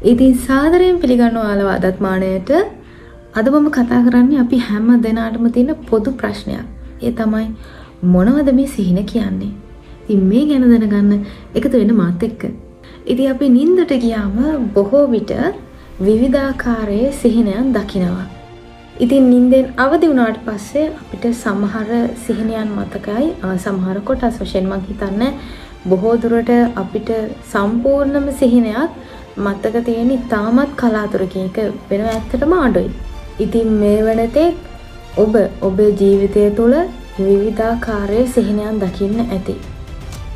ඉතින් සාදරයෙන් පිළිගන්න ඔයාලව අදත් මානයට අද මම කතා කරන්නේ අපි හැම දෙනාටම තියෙන පොදු ප්‍රශ්නයක්. ඒ තමයි මොනවද මේ සිහින කියන්නේ? ඉතින් මේ ගැන දැනගන්න එකතු වෙන්න මාත් එක්ක. ඉතින් අපි නින්දට ගියාම බොහෝ විට විවිධාකාරයේ සිහිනයන් දකිනවා. ඉතින් නින්දෙන් අවදි වුණාට පස්සේ අපිට සමහර සිහිනයන් මතකයි සමහර කොටස් වශයෙන් මං හිතන්නේ බොහෝ දුරට අපිට සම්පූර්ණම සිහිනයක් මතක තියෙන ඉතාමත් කලාතුරකින් එක වෙනවා ඇත්තටම අඩුයි. ඉතින් මේ වනතෙක් ඔබ ඔබේ ජීවිතය තුළ විවිධාකාරයේ සිහිනයන් දකින්න ඇති.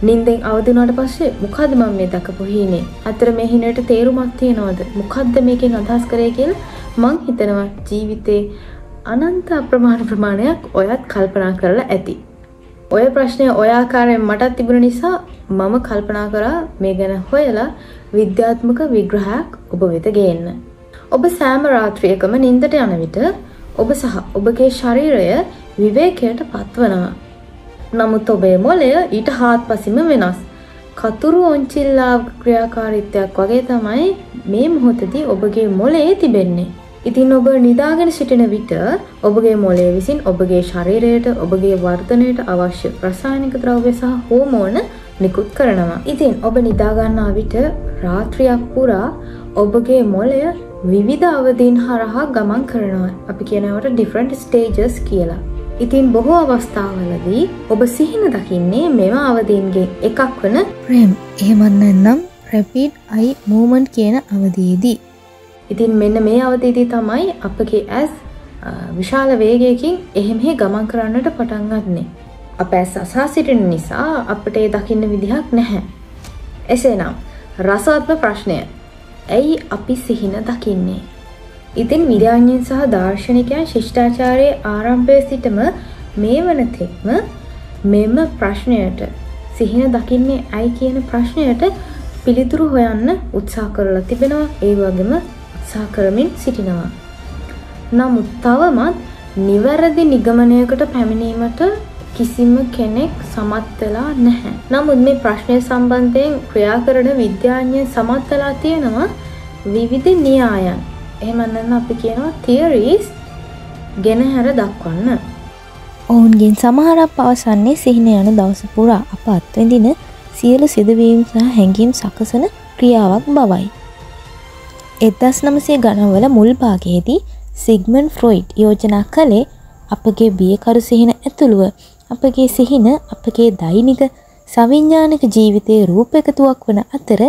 නින්දෙන් අවදිනාට පස්සේ මොකද මම මේ දකපු හීනේ. අතර මේ හිනට තේරුමක් තියෙනවද? මොකද්ද මේකෙන් අදහස් කරේ කියලා මං හිතනවා ජීවිතේ අනන්ත අප්‍රමාණ ප්‍රමාණයක් ඔයත් කල්පනා කරලා ඇති. ඔය ප්‍රශ්නය ඔය ආකාරයෙන් මටත් තිබුණ නිසා මම කල්පනා කරා මේ ගැන හොයලා විද්‍යාත්මක විග්‍රහයක් ඔබ වෙත ගේන්න. ඔබ සෑම රාත්‍රියකම නින්දට යන විට ඔබ සහ ඔබගේ ශරීරය විවේකයට පත්වනවා. නමුත් ඔබේ මොලය ඊට හාත්පසින්ම වෙනස්. කතුරු ඔංචිල්ලා ක්‍රියාකාරීත්වයක් වගේ තමයි මේ මොහොතදී ඔබගේ මොලේ තිබෙන්නේ. ඉතින් ඔබ නිදාගෙන සිටින විට ඔබගේ මොලේ විසින් ඔබගේ ශරීරයට ඔබගේ වර්ධනයට අවශ්‍ය රසායනික ද්‍රව්‍ය සහ හෝමෝන නිකුත් කරනවා. ඉතින් ඔබ නිදාගන්නා විට රාත්‍රියක් පුරා ඔබගේ මොලය විවිධ අවදීන් හරහා ගමන් කරනවා. අපි කියනවට ඩිෆරන්ට් ස්ටේජස් කියලා. ඉතින් බොහෝ අවස්ථාවලදී ඔබ සිහින දකින්නේ මෙම අවදීන්ගේ එකක් වන ප්‍රේම් එහෙමත් නැන්නම් රැපීඩ් අයි මූමන්ට් කියන අවදීදී. ඉතින් මෙන්න මේ අවදීදී තමයි අපගේ ඇස් විශාල වේගයකින් එහෙමෙහි ගමන් කරන්නට පටන්ගන්නේ. අප ඇස් අසා සිටින නිසා අපට ඒ දකින්න විදිහක් නැහැ. එසේනම් රසාත්ම ප්‍රශ්නය ඇයි අපි සිහින දකින්නේ. ඉතින් විද්‍යාඥයන් සහ දර්ශනිකයන් ශිෂ්ඨාචාරයේ ආරම්භය සිටම මේ වනතෙක්ම මෙම ප්‍රශ්නයට සිහින දකින්නේ ඇයි කියන ප්‍රශ්නයට පිළිතුරු හොයන්න උත්සා කරලා තිබෙනවා ඒ වගේම උත්සා කරමින් සිටිනවා. නමුත් තවමත් නිවැරදි නිගමනයකට පැමිණීමට කිසිම කෙනෙක් සමත් වෙලා නැහැ. නමුත් මේ ප්‍රශ්නය සම්බන්ධයෙන් ක්‍රියා කරන විද්‍යාඥයන් සමත් වෙලා තියෙනවා විවිධ න්‍යායන්. එහෙම නැත්නම් අපි කියනවා තියරිස් ගෙනහැර දක්වන්න. ඔවුන්ගෙන් සමහරක් පවසන්නේ සිහින යන දවස පුරා අප අත්විඳින සියලු සිදුවීම් සහ හැඟීම් සකසන ක්‍රියාවක් බවයි. එදස් නමසේ ගණන්වල මුල් භාගයේදී සිග්මන් ෆ්‍රොයිඩ් යෝජනා කළේ අපගේ බියකරු සිහින ඇතුළුව අපගේ සිහින අපගේ දෛනික සවිඤ්ඥානක ජීවිතයේ රූප එකතුවක් වන අතර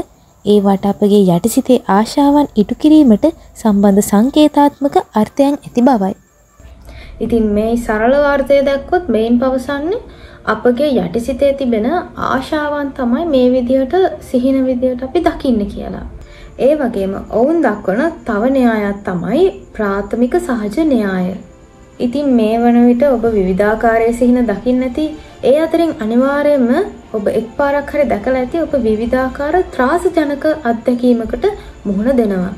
ඒවට අපගේ යටිසිතේ ආශාවන් ඉටු කිරීමට සම්බන්ධ සංකේතාත්මක අර්ථයන් ඇති බවයි. ඉතින් මේ සරල වාර්තය දැක්කොත් මෙයින් පවසන්නේ අපගේ යටිසිතේ තිබෙන ආශාවන් තමයි මේ විදිහට සිහින විදිහට අපි දකින්න කියලා. ඒ වගේම ඔවුන් දක්වන තව න්‍යායක් තමයි ප්‍රාථමික සහජ න්‍යාය. ඉතින් මේ වන විට ඔබ විවිධාකාරයේ සිහින දකින්න ඇති ඒ අතරින් අනිවාර්යයෙන්ම ඔබ එක් පාරක් හරි දැකලා ඇති ඔබ විවිධාකාර ත්‍රාසජනක අත්දැකීමකට මුහුණ දෙනවා.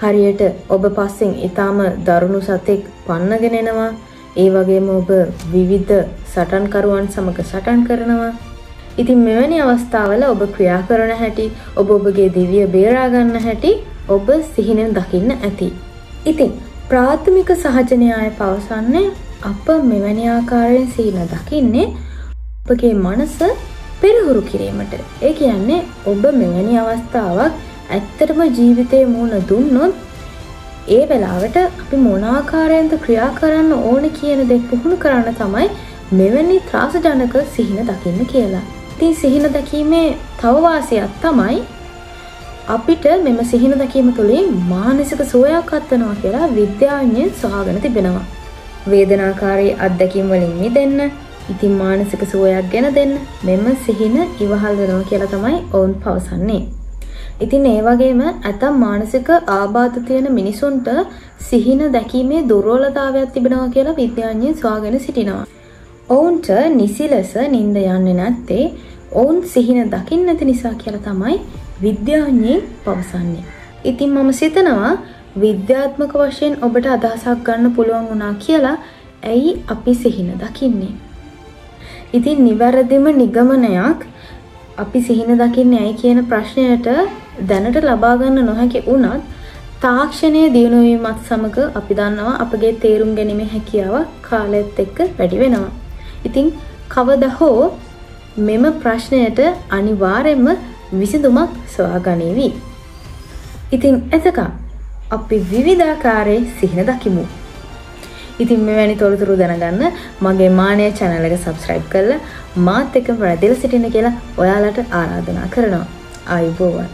හරියට ඔබ පස්සෙන් ඊටාම දරුණු සතෙක් පන්නගෙන එනවා. ඒ වගේම ඔබ විවිධ සටන්කරුවන් සමග සටන් කරනවා. ඉතින් මෙවැනි අවස්ථාවල ඔබ ක්‍රියා කරන හැටි ඔබ ඔබගේ දිවිය බේරාගන්න හැටි ඔබ සිහිනෙන් දකින්න ඇති. ඉතින් ප්‍රාථමික සහජනයාය පවසන්නේ අප මෙවැනි ආකාරයෙන් සිහින දකින්නේ ඔබගේ මනස පෙරහුරු කිරීමට. ඒ කියන්නේ ඔබ මෙවැනි අවස්ථාවක් ඇත්තටම ජීවිතයේ මුණ දුන්නොත් ඒ වෙලාවට අපි මොනාකාරයෙන්ද ක්‍රියා කරන්න ඕන කියන දෙ පුහුණු කරන්න තමයි මෙවැනි ත්‍රාසජනක සිහින දකින්න කියලා. ඉතින් සිහින දැකීමේ තවවාසයක් තමයි අපිට මෙම සිහින දැකීම තුළින් මානසික සුවයක් අත්වනවා කියලා විද්‍යාඥයෙන් සොයාගෙන තිබෙනවා. වේදනාකාරී අත්දැකීම් වලින් මිදෙන්න ඉතින් මානසික සුවයක් ගැන දෙන්න මෙම සිහින ඉවහල් වෙනවා කියලා තමයි ඔවුන් පවසන්නේ. ඉතින් ඒ වගේම ඇතම් මානසික ආබාධ තියෙන මිනිසුන්ට සිහින දැකීමේ දුර්වලතාවයක් තිබෙනවා කියලා විද්‍යාඥයන් සොයාගෙන සිටිනවා. ඔවුන්ට නිසි ලෙස නින්ද යන්නේ නැත්තේ ඔවුන් සිහින දකින්න නැති නිසා කියලා තමයි විද්‍යාඥයෙන් පවසන්නේ. ඉතින් මම සිතනවා විද්‍යාත්මක වශයෙන් ඔබට අදහසක් ගන්න පුළුවන් වුණා කියලා ඇයි අපි සිහින දකින්නේ. ඉතින් නිවැරදිම නිගමනයක් අපි සිහින දකින්නේ ඇයි කියන ප්‍රශ්නයට දැනට ලබාගන්න නොහැකි වුණත් තාක්ෂණය දියුණුවීමත් සමඟ අපි දන්නවා අපගේ තේරුම් ගැනීම හැකියාව කාලෙත් එක්ක වැඩි වෙනවා. ඉතිං කවද හෝ මෙම ප්‍රශ්නයට අනිවාරෙන්ම විසිදුමක් සොයාගනීවී. ඉතින් එතකා අපි විවිධාකාරයේ සිහින දකිමු. ඉතින් මෙවැනි තොරතුරු දැනගන්න මගේ මානය චැනල එක සබස්ක්‍රයිබ් කරලා මාත් එක පැදිල සිටින කියලා ඔයාලට ආරාධනා කරනවා. අයිබෝවන්.